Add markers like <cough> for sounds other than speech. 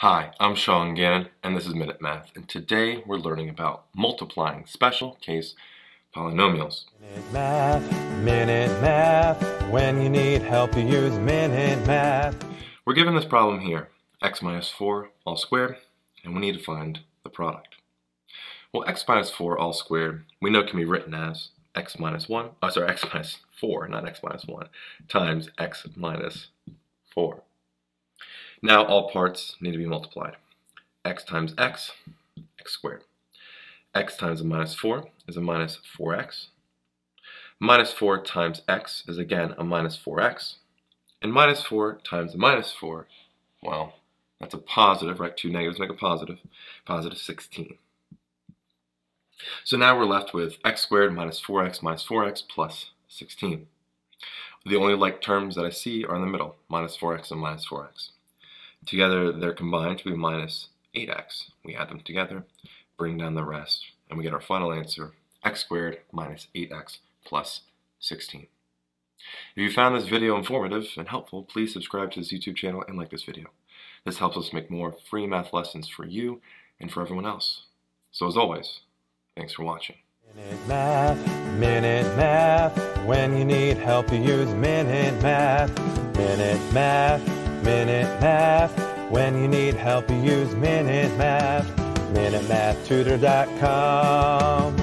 Hi, I'm Sean Gannon, and this is Minute Math, and today we're learning about multiplying special case polynomials. Minute Math, Minute Math. When you need help, you use Minute Math. We're given this problem here, x minus 4 all squared, and we need to find the product. Well, x minus 4 all squared, we know can be written as x minus 1, oh, sorry, <laughs> x minus 4, not x minus 1, times x minus 4. Now all parts need to be multiplied. x times x, x squared. x times a minus 4 is a minus 4x. Minus 4 times x is again a minus 4x. And minus 4 times a minus 4, well, that's a positive, right? Two negatives make a positive. Positive 16. So now we're left with x squared minus 4x minus 4x plus 16. The only like terms that I see are in the middle, minus 4x and minus 4x. Together, they're combined to be minus 8x. We add them together, bring down the rest, and we get our final answer, x squared minus 8x plus 16. If you found this video informative and helpful, please subscribe to this YouTube channel and like this video. This helps us make more free math lessons for you and for everyone else. So as always, thanks for watching. Minute Math, Minute Math. When you need help, you use Minute Math. Minute Math, Minute Math. When you need help, you use Minute Math. MinuteMathTutor.com.